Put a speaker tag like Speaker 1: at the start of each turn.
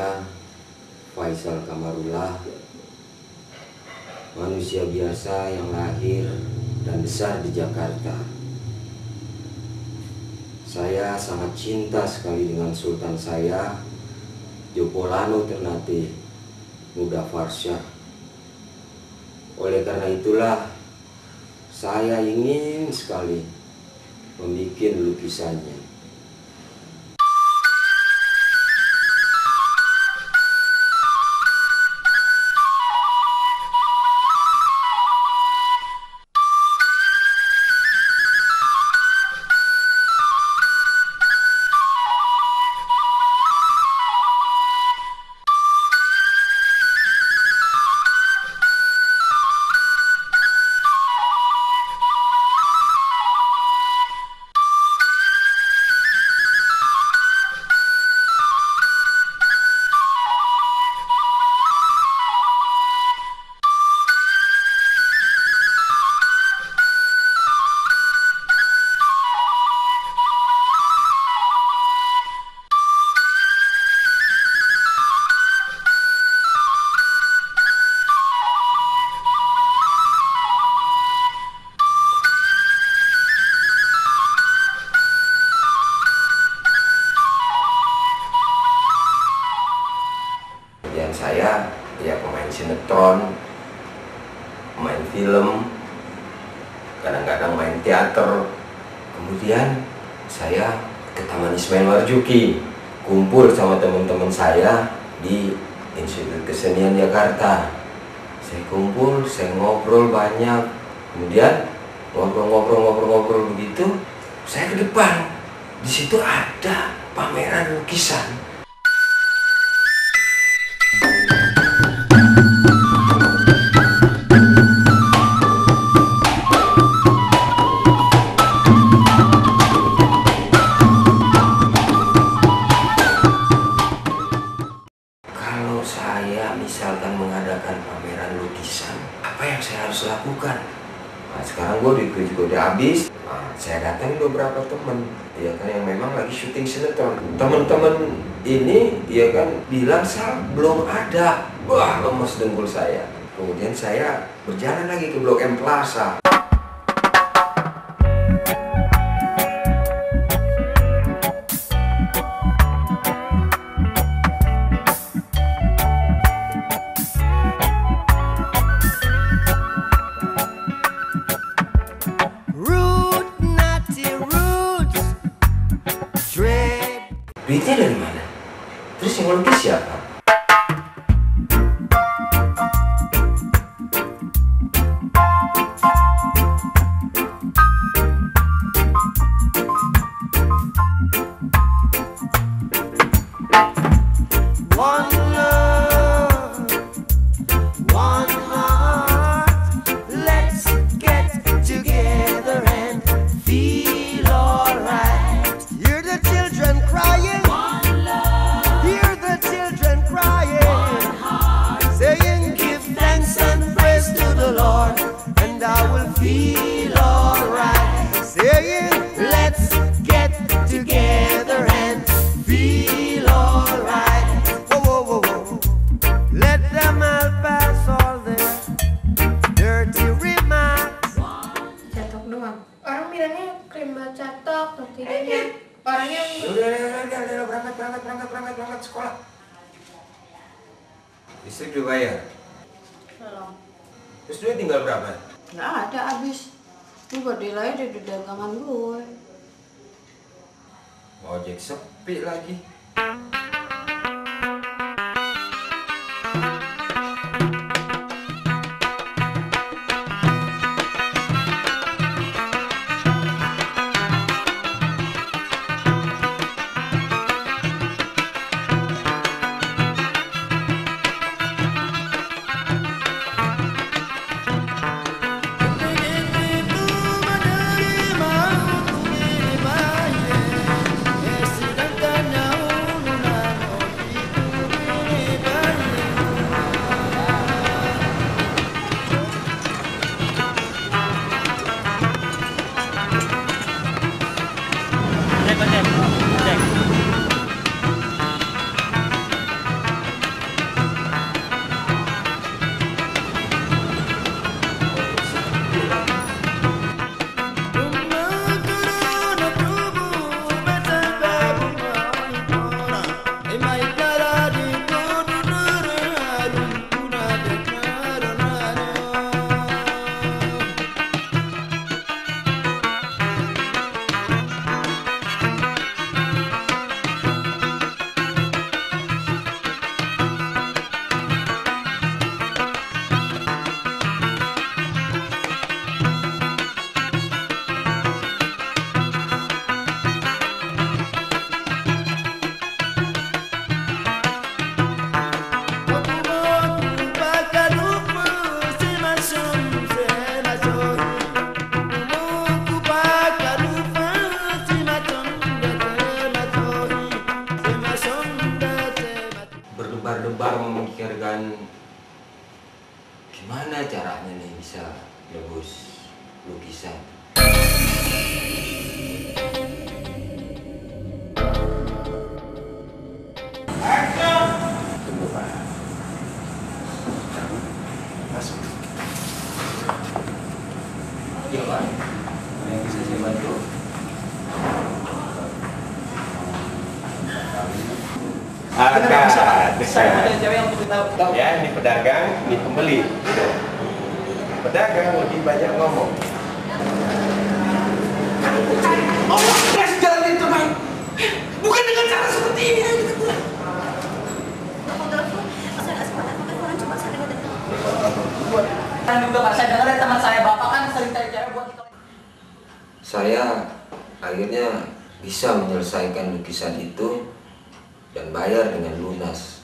Speaker 1: saya Faisal Kamarullah Manusia biasa yang lahir dan besar di Jakarta. Saya sangat cinta sekali dengan Sultan saya Jopolano Ternate Muda Farsyah. Oleh karena itulah saya ingin sekali membuat lukisannya ya pemain sinetron, main film, kadang-kadang main teater. Kemudian saya ke Taman Ismail Marzuki, kumpul sama teman-teman saya di Institut Kesenian Jakarta. Saya kumpul, saya ngobrol banyak. Kemudian ngobrol-ngobrol-ngobrol-ngobrol begitu, saya ke depan. Di situ ada pameran lukisan. Nah, saya datang beberapa temen, ya kan yang memang lagi syuting sinetron. Temen-temen ini, ya kan bilang sal belum ada. Wah, lemes dengkul saya. Kemudian saya berjalan lagi ke Blok M Plaza. Duitnya dari mana? Terus yang ngelukis siapa?
Speaker 2: Bilangnya krim buat cetok, tortillanya. Orangnya
Speaker 1: Udah, udah, udah, udah, udah, berangkat, berangkat, berangkat, berangkat, berangkat sekolah. Listrik udah bayar.
Speaker 2: belum.
Speaker 1: Terus duit tinggal berapa?
Speaker 2: Nggak ada habis. Ini buat delay dari dagangan gue.
Speaker 1: Ojek sepi lagi. Caranya nih bisa nebus lukisan. Tunggu Pak. Masuk. Iya Pak. Ada yang bisa saya bantu?
Speaker 3: Akan.
Speaker 4: Saya punya cewek yang tahu.
Speaker 3: Ya, ini pedagang, ini pembeli. Pedagang lebih banyak ngomong.
Speaker 4: Allah kasih jalan yang terbaik. Bukan dengan cara seperti ini. Kan juga Pak, saya dengar dari teman saya, Bapak kan sering cari cewek buat kita.
Speaker 1: Saya akhirnya bisa menyelesaikan lukisan itu dan bayar dengan lunas.